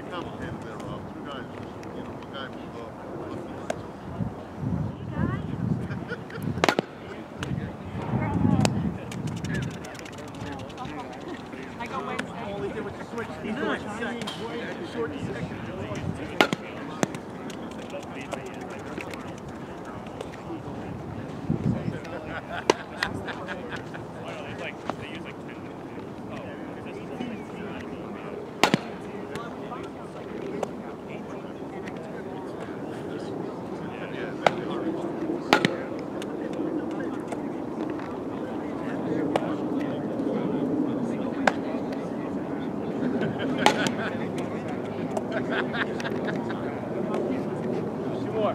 very complicated there, Rob. Two guys just, you know, the guy pulled up. Only there was a Short second. Всего.